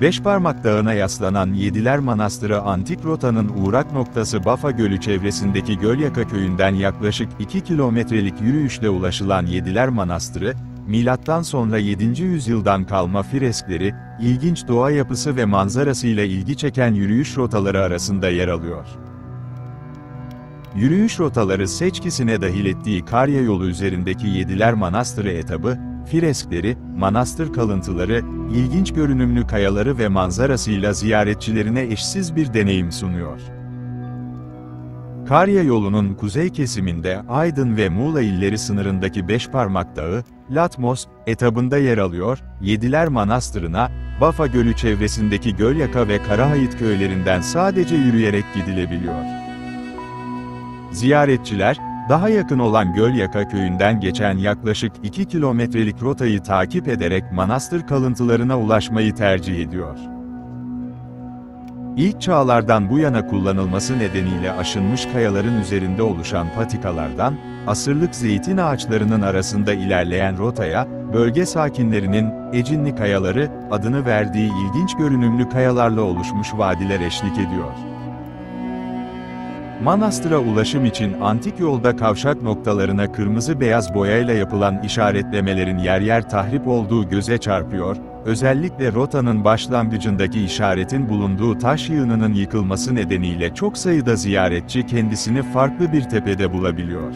Beşparmak Dağı'na yaslanan Yediler Manastırı antik rotanın uğrak noktası Bafa Gölü çevresindeki Gölyaka köyünden yaklaşık 2 kilometrelik yürüyüşle ulaşılan Yediler Manastırı, milattan sonra 7. yüzyıldan kalma freskleri, ilginç doğa yapısı ve manzarasıyla ilgi çeken yürüyüş rotaları arasında yer alıyor. Yürüyüş rotaları seçkisine dahil ettiği Karya yolu üzerindeki Yediler Manastırı etabı, freskleri, manastır kalıntıları, ilginç görünümlü kayaları ve manzarasıyla ziyaretçilerine eşsiz bir deneyim sunuyor. Karya yolunun kuzey kesiminde Aydın ve Muğla illeri sınırındaki Beşparmak Dağı, Latmos, etabında yer alıyor, Yediler Manastırı'na, Bafa Gölü çevresindeki Gölyaka ve Karahayit köylerinden sadece yürüyerek gidilebiliyor. Ziyaretçiler, daha yakın olan Gölyaka köyünden geçen yaklaşık 2 kilometrelik rotayı takip ederek manastır kalıntılarına ulaşmayı tercih ediyor. İlk çağlardan bu yana kullanılması nedeniyle aşınmış kayaların üzerinde oluşan patikalardan, asırlık zeytin ağaçlarının arasında ilerleyen rotaya, bölge sakinlerinin, Ecinli Kayaları, adını verdiği ilginç görünümlü kayalarla oluşmuş vadiler eşlik ediyor. Manastıra ulaşım için antik yolda kavşak noktalarına kırmızı beyaz boyayla yapılan işaretlemelerin yer yer tahrip olduğu göze çarpıyor, özellikle rotanın başlangıcındaki işaretin bulunduğu taş yığınının yıkılması nedeniyle çok sayıda ziyaretçi kendisini farklı bir tepede bulabiliyor.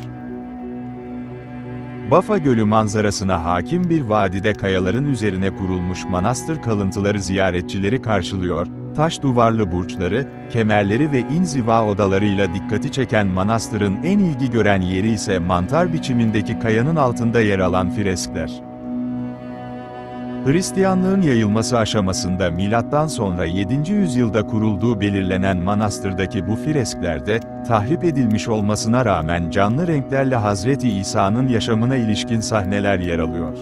Bafa Gölü manzarasına hakim bir vadide kayaların üzerine kurulmuş manastır kalıntıları ziyaretçileri karşılıyor, taş duvarlı burçları, kemerleri ve inziva odalarıyla dikkati çeken manastırın en ilgi gören yeri ise mantar biçimindeki kayanın altında yer alan freskler. Hristiyanlığın yayılması aşamasında milattan sonra 7. yüzyılda kurulduğu belirlenen manastırdaki bu fresklerde, tahrip edilmiş olmasına rağmen canlı renklerle Hazreti İsa'nın yaşamına ilişkin sahneler yer alıyor.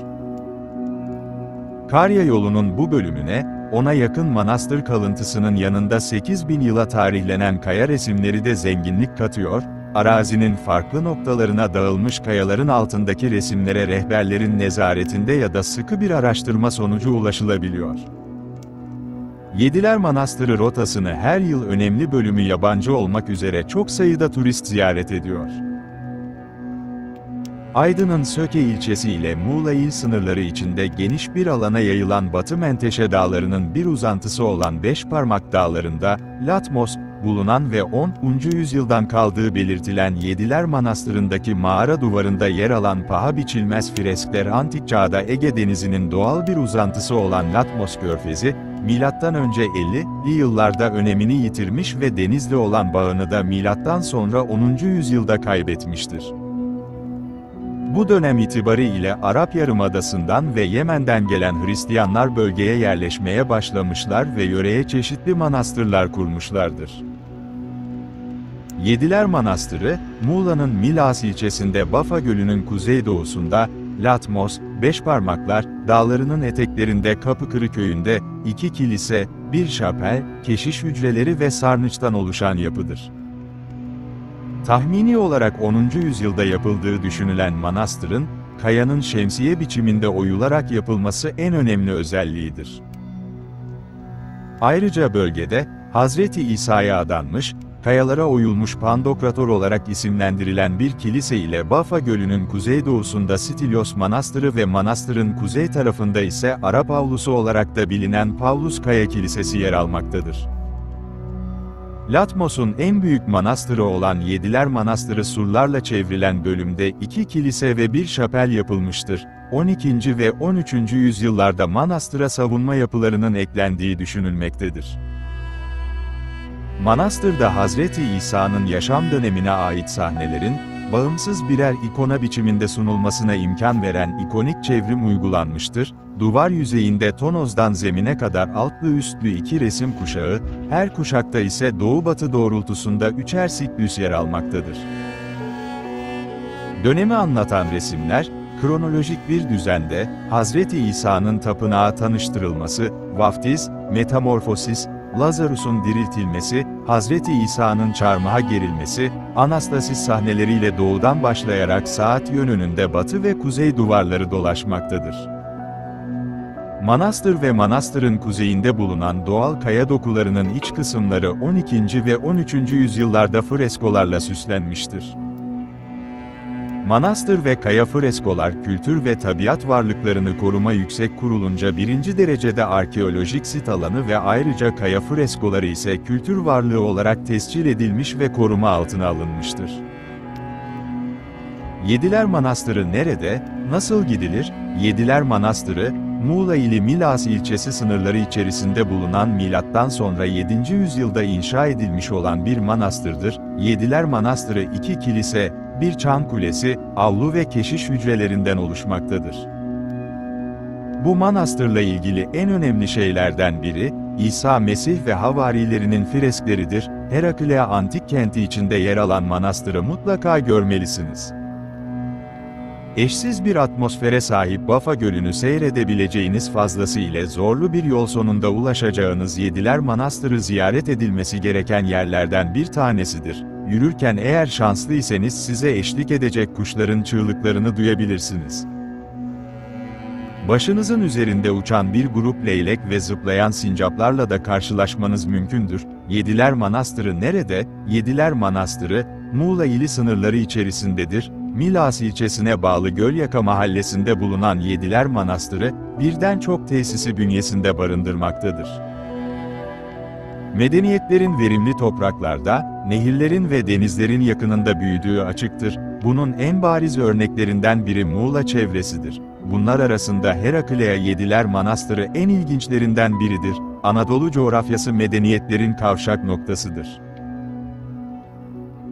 Karya yolunun bu bölümüne, ona yakın manastır kalıntısının yanında 8000 yıla tarihlenen kaya resimleri de zenginlik katıyor, arazinin farklı noktalarına dağılmış kayaların altındaki resimlere rehberlerin nezaretinde ya da sıkı bir araştırma sonucu ulaşılabiliyor. Yediler Manastırı rotasını her yıl önemli bölümü yabancı olmak üzere çok sayıda turist ziyaret ediyor. Aydın'ın Söke ilçesi ile Muğla il sınırları içinde geniş bir alana yayılan Batı Menteşe Dağları'nın bir uzantısı olan Beşparmak Dağları'nda, Latmos, bulunan ve 10. yüzyıldan kaldığı belirtilen Yediler Manastırı'ndaki mağara duvarında yer alan paha biçilmez freskler antik çağda Ege Denizi'nin doğal bir uzantısı olan Latmos Körfezi, M.Ö. 50'li yıllarda önemini yitirmiş ve denizle olan bağını da milattan sonra 10. yüzyılda kaybetmiştir. Bu dönem itibarı ile Arap Yarımadası'ndan ve Yemen'den gelen Hristiyanlar bölgeye yerleşmeye başlamışlar ve yöreye çeşitli manastırlar kurmuşlardır. Yediler Manastırı, Muğla'nın Milas ilçesinde Bafa Gölü'nün kuzeydoğusunda, Latmos, Beşparmaklar, dağlarının eteklerinde Kapıkırı köyünde, iki kilise, bir şapel, keşiş hücreleri ve sarnıçtan oluşan yapıdır. Tahmini olarak 10. yüzyılda yapıldığı düşünülen manastırın, kayanın şemsiye biçiminde oyularak yapılması en önemli özelliğidir. Ayrıca bölgede, Hazreti İsa'ya adanmış, kayalara oyulmuş Pandokrator olarak isimlendirilen bir kilise ile Bafa Gölü'nün kuzeydoğusunda Stilios Manastırı ve manastırın kuzey tarafında ise Arap avlusu olarak da bilinen Pavlus Kaya Kilisesi yer almaktadır. Latmos'un en büyük manastırı olan Yediler Manastırı surlarla çevrilen bölümde iki kilise ve bir şapel yapılmıştır. 12. ve 13. yüzyıllarda manastıra savunma yapılarının eklendiği düşünülmektedir. Manastırda Hazreti İsa'nın yaşam dönemine ait sahnelerin, bağımsız birer ikona biçiminde sunulmasına imkan veren ikonik çevrim uygulanmıştır, duvar yüzeyinde tonozdan zemine kadar altlı üstlü iki resim kuşağı, her kuşakta ise doğu-batı doğrultusunda üçer siklüs yer almaktadır. Dönemi anlatan resimler, kronolojik bir düzende, Hazreti İsa'nın tapınağa tanıştırılması, vaftiz, metamorfosis, Lazarus'un diriltilmesi, Hazreti İsa'nın çarmıha gerilmesi, Anastasis sahneleriyle doğudan başlayarak saat yönünde batı ve kuzey duvarları dolaşmaktadır. Manastır ve manastırın kuzeyinde bulunan doğal kaya dokularının iç kısımları 12. ve 13. yüzyıllarda freskolarla süslenmiştir. Manastır ve kaya freskolar kültür ve tabiat varlıklarını koruma yüksek kurulunca birinci derecede arkeolojik sit alanı ve ayrıca kaya freskoları ise kültür varlığı olarak tescil edilmiş ve koruma altına alınmıştır. Yediler Manastırı nerede, nasıl gidilir? Yediler Manastırı, Muğla ili Milas ilçesi sınırları içerisinde bulunan milattan sonra 7. yüzyılda inşa edilmiş olan bir manastırdır. Yediler Manastırı iki kilise, bir çan kulesi, avlu ve keşiş hücrelerinden oluşmaktadır. Bu manastırla ilgili en önemli şeylerden biri, İsa Mesih ve havarilerinin freskleridir. Heraklea antik kenti içinde yer alan manastırı mutlaka görmelisiniz. Eşsiz bir atmosfere sahip Bafa Gölü'nü seyredebileceğiniz fazlası ile zorlu bir yol sonunda ulaşacağınız Yediler Manastırı ziyaret edilmesi gereken yerlerden bir tanesidir. Yürürken eğer şanslıysanız size eşlik edecek kuşların çığlıklarını duyabilirsiniz. Başınızın üzerinde uçan bir grup leylek ve zıplayan sincaplarla da karşılaşmanız mümkündür. Yediler Manastırı nerede? Yediler Manastırı, Muğla ili sınırları içerisindedir. Milas ilçesine bağlı Gölyaka mahallesinde bulunan Yediler Manastırı, birden çok tesisi bünyesinde barındırmaktadır. Medeniyetlerin verimli topraklarda, nehirlerin ve denizlerin yakınında büyüdüğü açıktır. Bunun en bariz örneklerinden biri Muğla çevresidir. Bunlar arasında Heraklea Yediler Manastırı en ilginçlerinden biridir. Anadolu coğrafyası medeniyetlerin kavşak noktasıdır.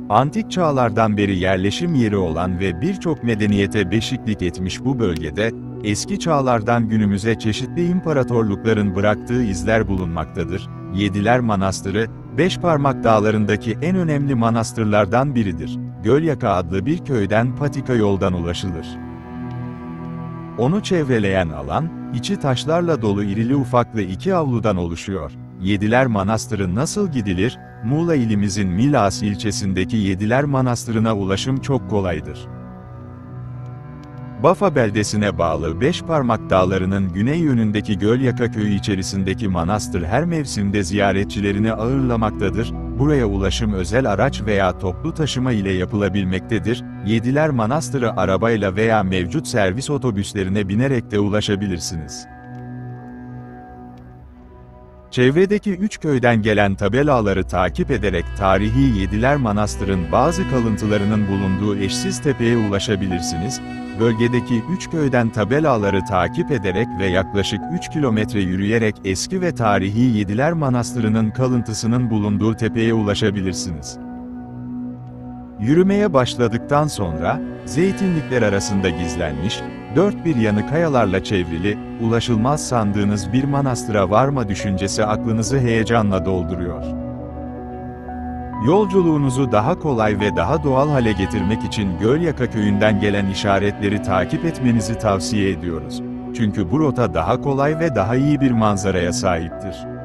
Antik çağlardan beri yerleşim yeri olan ve birçok medeniyete beşiklik etmiş bu bölgede, eski çağlardan günümüze çeşitli imparatorlukların bıraktığı izler bulunmaktadır. Yediler Manastırı, Beşparmak Dağları'ndaki en önemli manastırlardan biridir. Gölyaka adlı bir köyden patika yoldan ulaşılır. Onu çevreleyen alan, içi taşlarla dolu irili ufaklı iki avludan oluşuyor. Yediler Manastırı nasıl gidilir? Muğla ilimizin Milas ilçesindeki Yediler Manastırı'na ulaşım çok kolaydır. Bafa beldesine bağlı Beşparmak Dağları'nın güney yönündeki Gölyaka köyü içerisindeki manastır her mevsimde ziyaretçilerini ağırlamaktadır. Buraya ulaşım özel araç veya toplu taşıma ile yapılabilmektedir. Yediler Manastırı arabayla veya mevcut servis otobüslerine binerek de ulaşabilirsiniz. Çevredeki üç köyden gelen tabelaları takip ederek tarihi Yediler Manastır'ın bazı kalıntılarının bulunduğu eşsiz tepeye ulaşabilirsiniz. Bölgedeki üç köyden tabelaları takip ederek ve yaklaşık 3 kilometre yürüyerek eski ve tarihi Yediler Manastırı'nın kalıntısının bulunduğu tepeye ulaşabilirsiniz. Yürümeye başladıktan sonra, zeytinlikler arasında gizlenmiş, dört bir yanı kayalarla çevrili, ulaşılmaz sandığınız bir manastıra varma düşüncesi aklınızı heyecanla dolduruyor. Yolculuğunuzu daha kolay ve daha doğal hale getirmek için Gölyaka köyünden gelen işaretleri takip etmenizi tavsiye ediyoruz. Çünkü bu rota daha kolay ve daha iyi bir manzaraya sahiptir.